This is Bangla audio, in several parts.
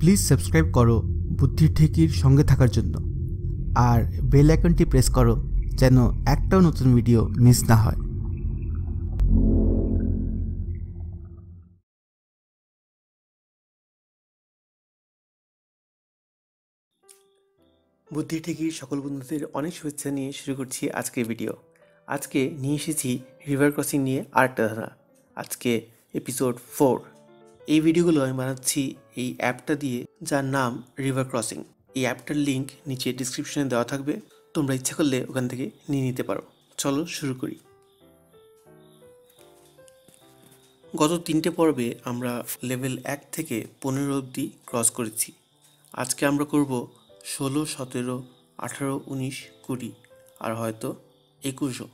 প্লিজ সাবস্ক্রাইব করো বুদ্ধির ঠেকির সঙ্গে থাকার জন্য। আর বেল আইকনটি প্রেস করো যেন একটাও নতুন ভিডিও মিস না হয়। বুদ্ধি ঠিকই সকল বন্ধুদের অনেক শুভেচ্ছা নিয়ে শুরু করছি আজকের ভিডিও। আজকে নিয়ে এসেছি রিভার ক্রসিং নিয়ে আরেকটা ধারা। আজকে এপিসোড ফোর। এই ভিডিওগুলো আমি বানাচ্ছি এই অ্যাপটা দিয়ে, যার নাম রিভার ক্রসিং এই অ্যাপটার লিঙ্ক নিচে ডিসক্রিপশনে দেওয়া থাকবে। তোমরা ইচ্ছা করলে ওখান থেকে নিয়ে নিতে পারো। চলো শুরু করি। গত তিনটে পর্বে আমরা লেভেল এক থেকে পনেরো অবধি ক্রস করেছি। আজকে আমরা করব ষোলো, সতেরো, আঠারো, উনিশ, কুড়ি আর হয়তো একুশও।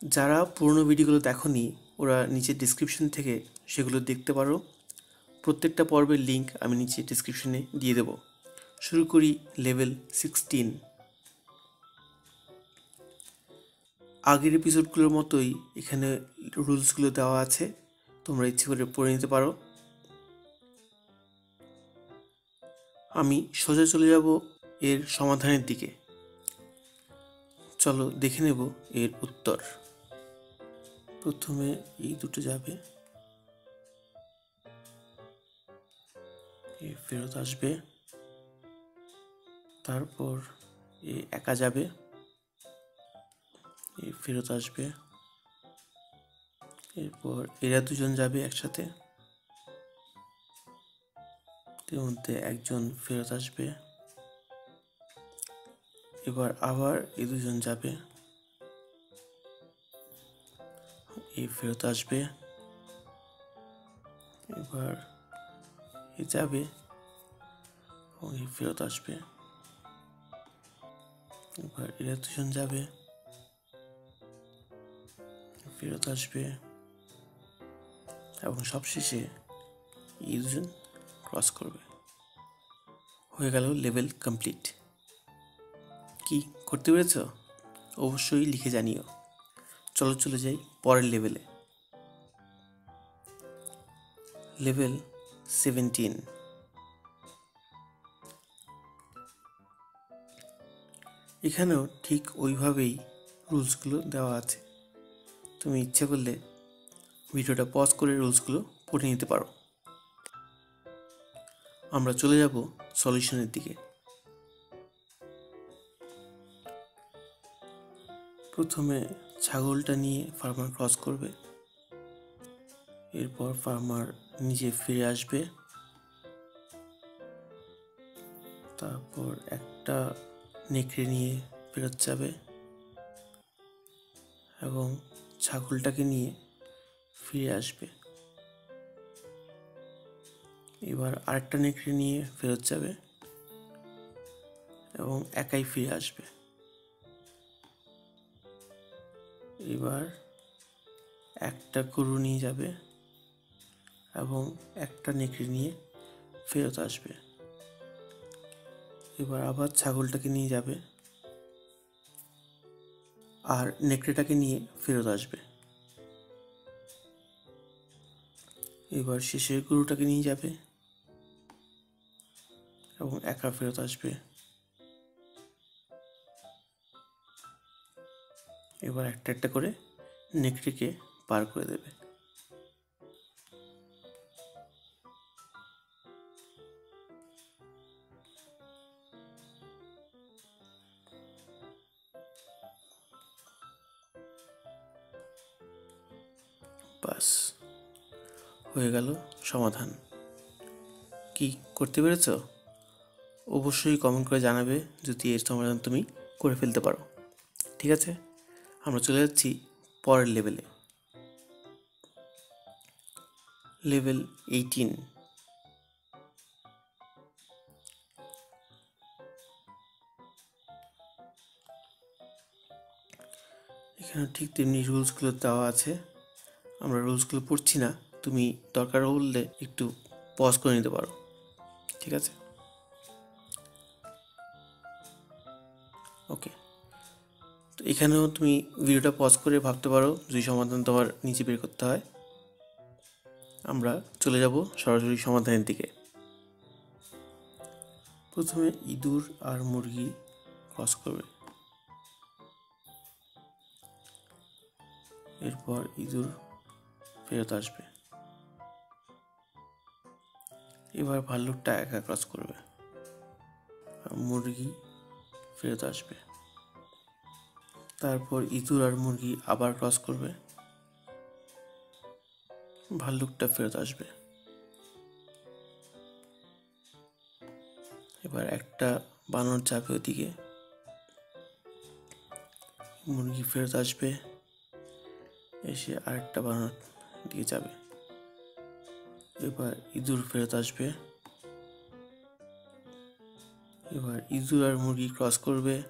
যারা পুরনো ভিডিওগুলো দেখনি, ওরা নিচে ডিসক্রিপশন থেকে সেগুলো দেখতে পারো। প্রত্যেকটা পর্বের লিঙ্ক আমি নিচে ডিসক্রিপশনে দিয়ে দেবো। শুরু করি লেভেল সিক্সটিন আগের এপিসোডগুলোর মতোই এখানে রুলসগুলো দেওয়া আছে। তোমরা ইচ্ছে করে পড়ে নিতে পারো। আমি সোজা চলে যাব এর সমাধানের দিকে। চলো দেখে নেব এর উত্তর। প্রথমে এই দুটো যাবে। এ ফেরত আসবে। তারপর এ একা যাবে। এ ফেরত আসবে। এরপর এরা দুজন যাবে একসাথে। এর মধ্যে একজন ফেরত আসবে। এবার আবার এ দুজন যাবে। এই ফেরত আসবে। এবার এ যাবে এবং ফেরত আসবে। এবার এরা দুজন যাবে। ফেরত আসবে। এবং সবশেষে এই দুজন ক্রস করবে। হয়ে গেল লেভেল কমপ্লিট কি, করতে পেরেছ? অবশ্যই লিখে জানিও। চলো, চলে যাই পরের লেভেলে লেভেল সেভেন্টিন এখানেও ঠিক ওইভাবেই রুলসগুলো দেওয়া আছে। তুমি ইচ্ছে করলে ভিডিওটা পজ করে রুলসগুলো পড়ে নিতে পারো। আমরা চলে যাব সলিউশনের দিকে। প্রথমে ছাগলটা নিয়ে ফার্মার ক্রস করবে। এরপর ফার্মার নিজে ফিরে আসবে। তারপর একটা নেকড়ে নিয়ে ফেরত যাবে এবং ছাগলটাকে নিয়ে ফিরে আসবে। এবার আরেকটা নেকড়ে নিয়ে ফেরত যাবে এবং একাই ফিরে আসবে। এবার একটা গরু নিয়ে যাবে। এবং একটা নেকড়ে নিয়ে ফেরত আসবে। এবার আবার ছাগলটাকে নিয়ে যাবে আর নেকড়েটাকে নিয়ে ফেরত আসবে। এবার শেষের গরুটাকে নিয়ে যাবে এবং একা ফেরত আসবে। এবার একটা একটা করে নেকড়েকে পার করে দেবে। হয়ে গেল সমাধান। কি করতে পেরেছ? অবশ্যই কমেন্ট করে জানাবে যদি এর সমাধান তুমি করে ফেলতে পারো। ঠিক আছে? আমরা চলে যাচ্ছি পরের লেভেলে লেভেল এইটিন এখানে ঠিক তেমনি রুলসগুলো দেওয়া আছে। আমরা রুলসগুলো পড়ছি না। তুমি দরকার হলে একটু পজ করে নিতে পারো। ঠিক আছে? ওকে তো এখানেও তুমি ভিডিওটা পজ করে ভাবতে পারো, যদি সমাধান তোমার নিচে বের করতে হয়। আমরা চলে যাব সরাসরি সমাধানের দিকে। প্রথমে ইঁদুর আর মুরগি ক্রস করবে। এরপর ইঁদুর ফেরত আসবে। এবার ভাল্লুকটা একা ক্রস করবে। আর মুরগি ফেরত আসবে। তারপর ইঁদুর আর মুরগি আবার ক্রস করবে। ভাল্লুকটা ফেরত আসবে। এবার একটা বানর যাবে ওদিকে। মুরগি ফেরত আসবে। এসে আরেকটা বানর দিকে যাবে। এবার ইঁদুর ফেরত আসবে। এবার ইঁদুর আর মুরগি ক্রস করবে।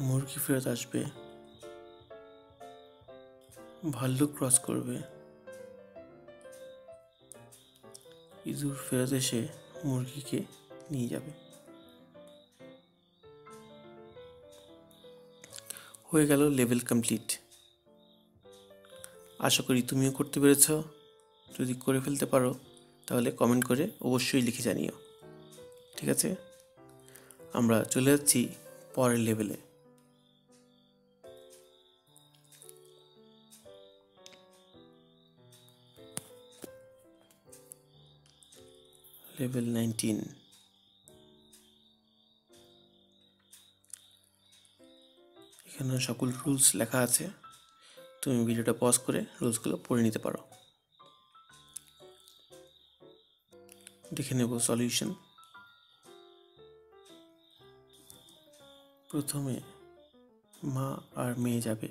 মুরগি ফেরত আসবে। ভাল্লুক ক্রস করবে। ইঁদুর ফেরত এসে মুরগিকে নিয়ে যাবে। হয়ে গেল লেভেল কমপ্লিট আশা করি তুমিও করতে পেরেছ। যদি করে ফেলতে পারো, তাহলে কমেন্ট করে অবশ্যই লিখে জানিও। ঠিক আছে? আমরা চলে যাচ্ছি পরের লেভেলে লেভেল নাইনটিন এখানে সকল রুলস লেখা আছে। তুমি ভিডিওটা পজ করে রুলসগুলো পড়ে নিতে পারো। দেখে নেব সলিউশন প্রথমে মা আর মেয়ে যাবে।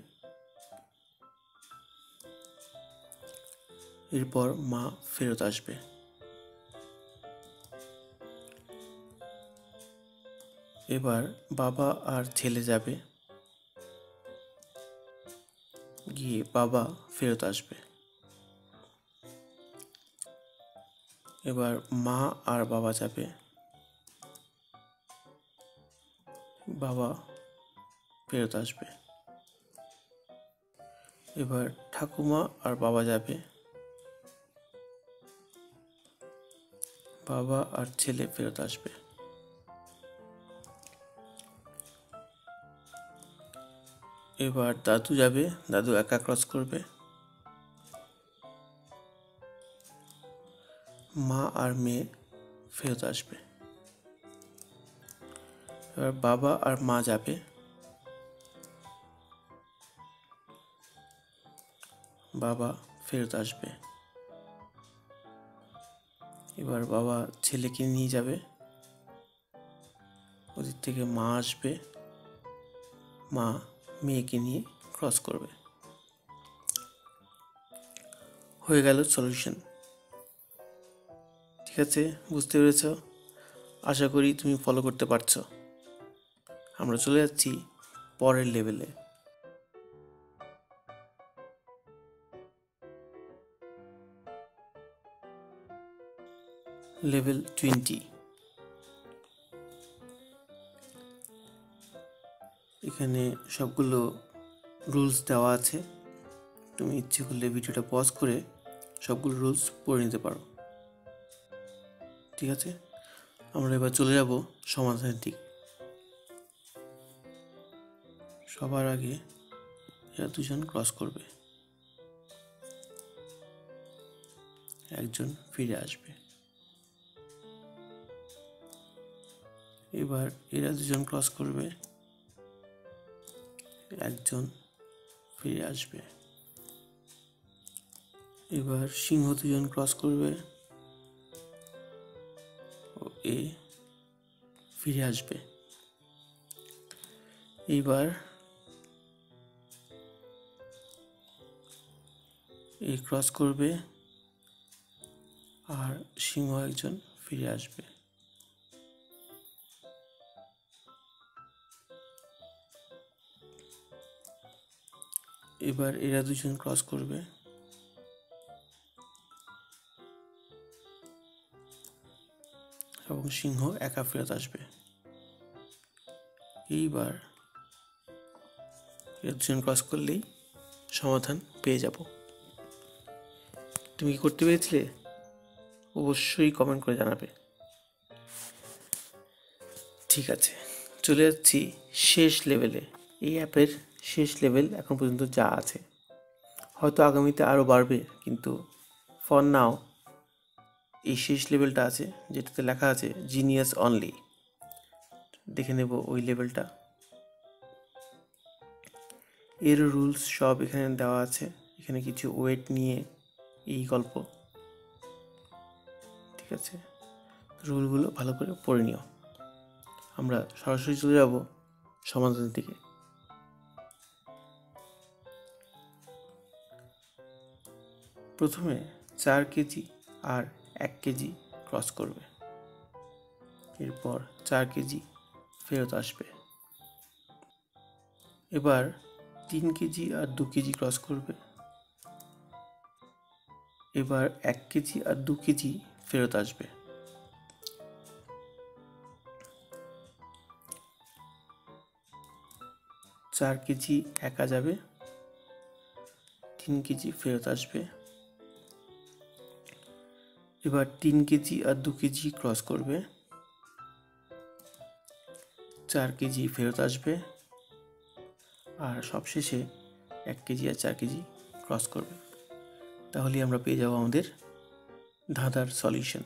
এরপর মা ফেরত আসবে। এবার বাবা আর ছেলে যাবে। গিয়ে বাবা ফেরত আসবে। এবার মা আর বাবা যাবে। বাবা ফেরত আসবে। এবার ঠাকুমা আর বাবা যাবে। বাবা আর ছেলে ফেরত আসবে। এবার দাদু যাবে। দাদু একা ক্রস করবে। মা আর মেয়ে ফেরত আসবে। এবার বাবা আর মা যাবে। বাবা ফেরত আসবে। এবার বাবা ছেলেকে নিয়ে যাবে। ওদিক থেকে মা আসবে। মা মেয়েকে নিয়ে ক্রস করবে। হয়ে গেল সলিউশন ঠিক আছে, বুঝতে পেরেছ? আশা করি তুমি ফলো করতে পারছ। আমরা চলে যাচ্ছি পরের লেভেলে লেভেল টোয়েন্টি এখানে সবগুলো রুলস দেওয়া আছে। তুমি ইচ্ছে করলে ভিডিওটা পজ করে সবগুলো রুলস পড়ে নিতে পারো। ঠিক আছে? আমরা এবার চলে যাব সমাধানের দিক। সবার আগে এরা দুজন ক্রস করবে। একজন ফিরে আসবে। এবার এরা দুজন ক্রস করবে। একজন ফিরে আসবে। এবার সিংহ দুজন ক্রস করবে। ফিরে আসবে। এইবার এ ক্রস করবে আর সিংহ একজন ফিরে আসবে। এবার এরা দুজন ক্রস করবে। এবং সিংহ একা ফেরত আসবে। এইবার দুজন ক্রস করলেই সমাধান পেয়ে যাব। তুমি কি করতে পেরেছিলে? অবশ্যই কমেন্ট করে জানাবে। ঠিক আছে, চলে যাচ্ছি শেষ লেভেলে এই অ্যাপের শেষ লেভেল এখন পর্যন্ত যা আছে। হয়তো আগামীতে আরও বাড়বে, কিন্তু ফর নাও এই শেষ লেভেলটা আছে, যেটাতে লেখা আছে জিনিয়াস অনলি। দেখে নেব ওই লেভেলটা। এর রুলস সব এখানে দেওয়া আছে, এখানে কিছু ওয়েট নিয়ে এই গল্প। ঠিক আছে, রুলগুলো ভালো করে পড়ে নিও। আমরা সরাসরি চলে যাব সমাধানের দিকে। প্রথমে চার কেজি আর এক কেজি ক্রস করবে। এরপর চার কেজি ফেরত আসবে। এবার তিন কেজি আর দু কেজি ক্রস করবে। এবার এক কেজি আর দু কেজি ফেরত আসবে। চার কেজি একা যাবে, তিন কেজি ফেরত আসবে। এবার তিন কেজি আর দু কেজি ক্রস করবে। চার কেজি ফেরত আসবে আর সবশেষে এক কেজি আর চার কেজি ক্রস করবে। তাহলেই আমরা পেয়ে যাব আমাদের ধাঁধার সলিউশন।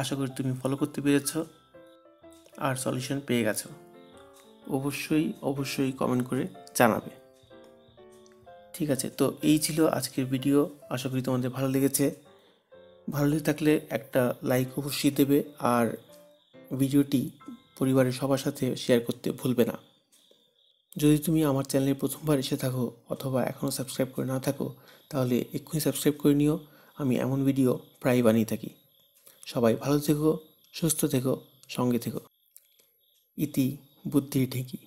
আশা করি তুমি ফলো করতে পেরেছ আর সলিউশন পেয়ে গেছো। অবশ্যই অবশ্যই কমেন্ট করে জানাবে। ঠিক আছে, তো এই ছিল আজকের ভিডিও আশা করি তোমাদের ভালো লেগেছে। ভালো লেগে থাকলে একটা লাইক অবশ্যই দেবে আর ভিডিওটি পরিবারের সবার সাথে শেয়ার করতে ভুলবে না। যদি তুমি আমার চ্যানেলে প্রথমবার এসে থাকো অথবা এখনও সাবস্ক্রাইব করে না থাকো, তাহলে এক্ষুনি সাবস্ক্রাইব করে নিও। আমি এমন ভিডিও প্রায় বানিয়ে থাকি। সবাই ভালো থেকো, সুস্থ থেকো, সঙ্গে থেকো। ইতি বুদ্ধি ঢেঁকি।